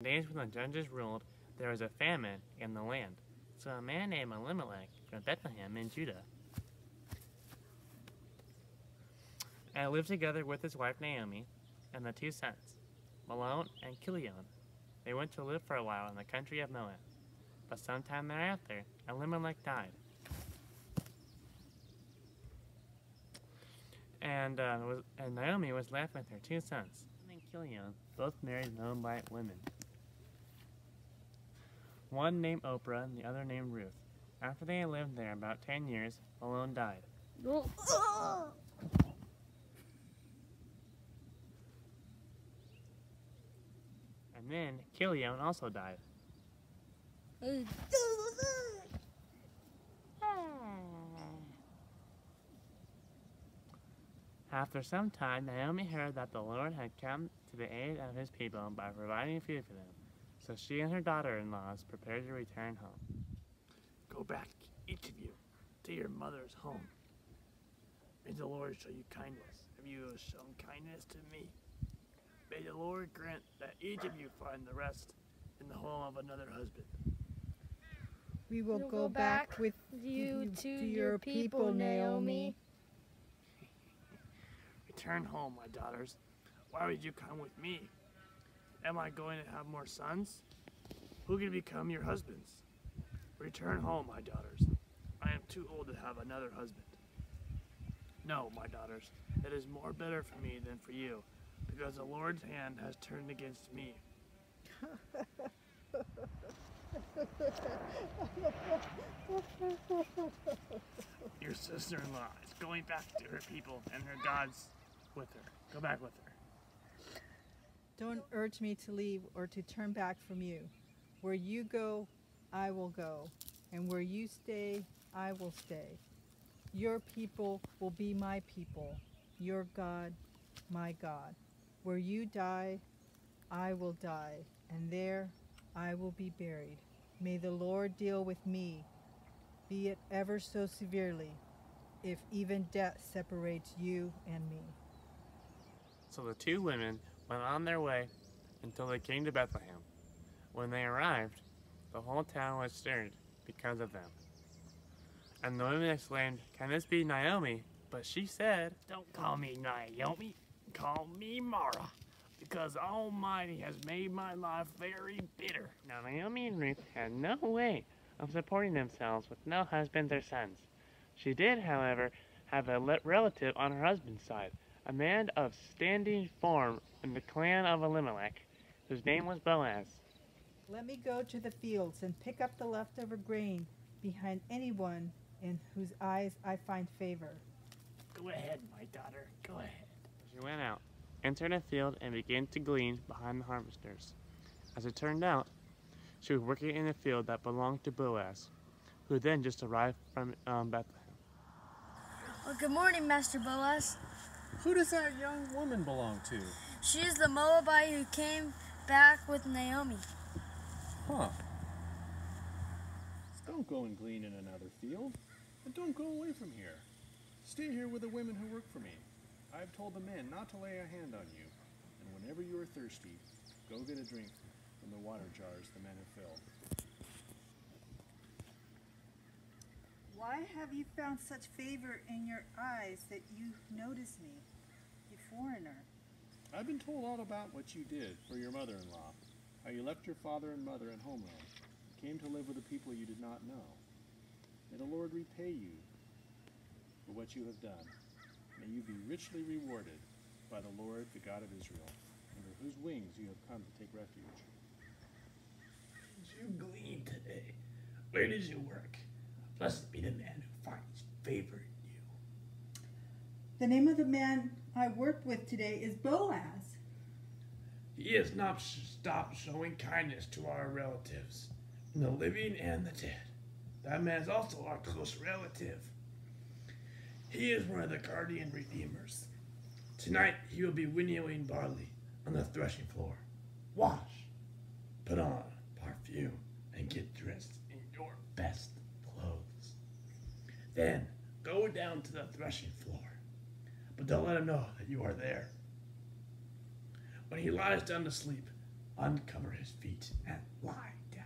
In days when the judges ruled, there was a famine in the land. So a man named Elimelech from Bethlehem in Judah and lived together with his wife Naomi and the two sons, Mahlon and Kilion. They went to live for a while in the country of Moab. But sometime thereafter, Elimelech died. And, uh, was, and Naomi was left with her two sons, and Kilion, both married Moabite women. One named Orpah and the other named Ruth. After they had lived there about ten years, Mahlon died. And then Kilion also died. After some time, Naomi heard that the Lord had come to the aid of his people by providing food for them. So she and her daughter-in-laws prepared to return home. Go back, each of you, to your mother's home. May the Lord show you kindness, if you have shown kindness to me. May the Lord grant that each of you find the rest in the home of another husband. We will We'll go back with you to to your your people, people, Naomi. Return home, my daughters. Why would you come with me? Am I going to have more sons? Who can become your husbands? Return home, my daughters. I am too old to have another husband. No, my daughters, it is more better for me than for you, because the Lord's hand has turned against me. Your sister-in-law is going back to her people and her gods with her. Go back with her. Don't urge me to leave or to turn back from you. Where you go, I will go, and where you stay, I will stay. Your people will be my people, your God, my God. Where you die, I will die, and there I will be buried. May the Lord deal with me, be it ever so severely, if even death separates you and me. So the two women went on their way until they came to Bethlehem. When they arrived, the whole town was stirred because of them. And the women exclaimed, Can this be Naomi? But she said, Don't call me Naomi. Call me Mara, because Almighty has made my life very bitter. Now Naomi and Ruth had no way of supporting themselves with no husbands or sons. She did, however, have a relative on her husband's side, a man of standing form in the clan of Elimelech, whose name was Boaz. Let me go to the fields and pick up the leftover grain behind anyone in whose eyes I find favor. Go ahead, my daughter. Go ahead. She went out, entered a field, and began to glean behind the harvesters. As it turned out, she was working in a field that belonged to Boaz, who then just arrived from um, Bethlehem. Well, good morning, Master Boaz. Who does that young woman belong to? She is the Moabite who came back with Naomi. Huh. Don't go and glean in another field. And don't go away from here. Stay here with the women who work for me. I've told the men not to lay a hand on you. And whenever you are thirsty, go get a drink from the water jars the men have filled. Why have you found such favor in your eyes that you notice me, you foreigner? I've been told all about what you did for your mother-in-law, how you left your father and mother and homeland, and came to live with a people you did not know. May the Lord repay you for what you have done. May you be richly rewarded by the Lord, the God of Israel, under whose wings you have come to take refuge. Did you glean today? Where did you work? Blessed be the man who finds favor in you. The name of the man I worked with today is Boaz. He has not stopped showing kindness to our relatives, the living and the dead. That man is also our close relative. He is one of the guardian redeemers. Tonight he will be winnowing barley on the threshing floor. Wash, put on perfume, and get dressed in your best clothes. Then go down to the threshing floor, but don't let him know that you are there. When he lies down to sleep, uncover his feet, and lie down.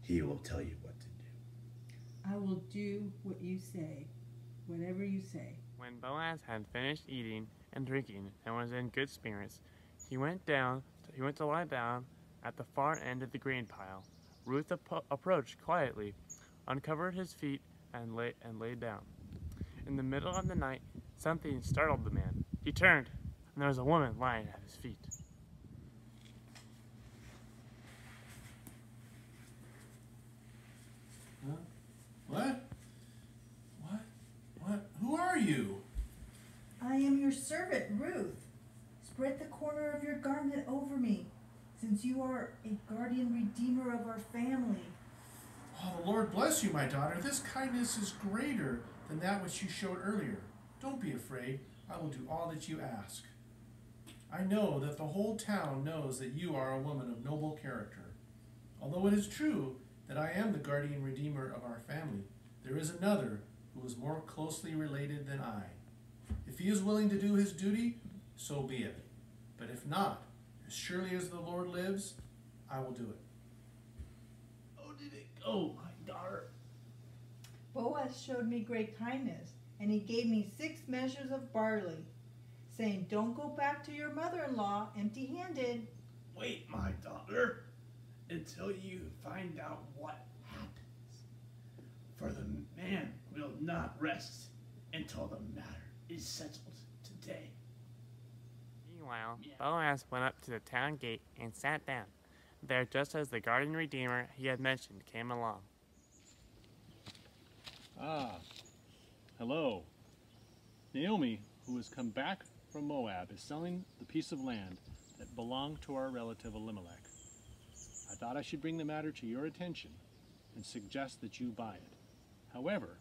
He will tell you what to do. I will do what you say, whatever you say. When Boaz had finished eating and drinking and was in good spirits, he went down. He went to lie down at the far end of the grain pile. Ruth ap- approached quietly, uncovered his feet, and lay and lay down. In the middle of the night, something startled the man. He turned, and there was a woman lying at his feet. What? What? What? Who are you? I am your servant, Ruth. Spread the corner of your garment over me, since you are a guardian redeemer of our family. Oh, the Lord bless you, my daughter. This kindness is greater than that which you showed earlier. Don't be afraid. I will do all that you ask. I know that the whole town knows that you are a woman of noble character. Although it is true that I am the guardian redeemer of our family, there is another who is more closely related than I. If he is willing to do his duty, so be it. But if not, as surely as the Lord lives, I will do it. Oh, did it go, my daughter? Boaz showed me great kindness, and he gave me six measures of barley, saying, Don't go back to your mother in law empty handed. Wait, my daughter, until you find out what happens. For the man will not rest until the matter is settled today. Meanwhile, Boaz went up to the town gate and sat down there just as the guardian redeemer he had mentioned came along. Ah, hello. Naomi, who has come back from Moab, is selling the piece of land that belonged to our relative Elimelech. I thought I should bring the matter to your attention and suggest that you buy it. However,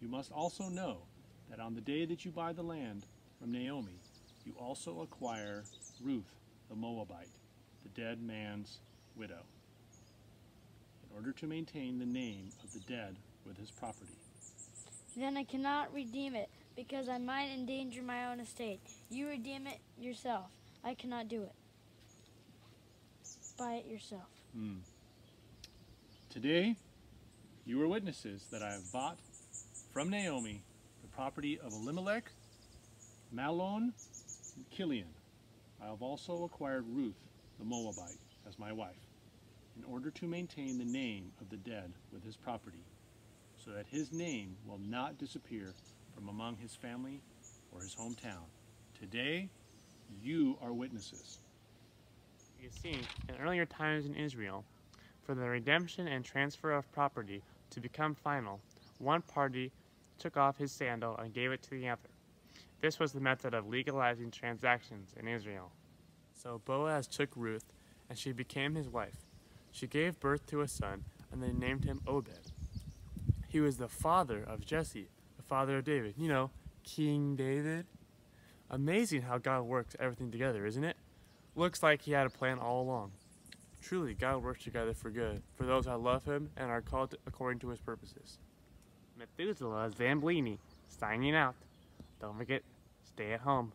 you must also know that on the day that you buy the land from Naomi, you also acquire Ruth the Moabite, the dead man's widow, in order to maintain the name of the dead with his property. Then I cannot redeem it, because I might endanger my own estate. You redeem it yourself. I cannot do it. Buy it yourself. Hmm. Today, you are witnesses that I have bought from Naomi the property of Elimelech, Mahlon, and Kilion. I have also acquired Ruth the Moabite as my wife, in order to maintain the name of the dead with his property, so that his name will not disappear from among his family or his hometown. Today, you are witnesses. You see, in earlier times in Israel, for the redemption and transfer of property to become final, one party took off his sandal and gave it to the other. This was the method of legalizing transactions in Israel. So Boaz took Ruth, and she became his wife. She gave birth to a son, and they named him Obed. He was the father of Jesse, the father of David. You know, King David. Amazing how God works everything together, isn't it? Looks like he had a plan all along. Truly, God works together for good, for those that love him and are called according to his purposes. Methuselah Zamblini, signing out. Don't forget, stay at home.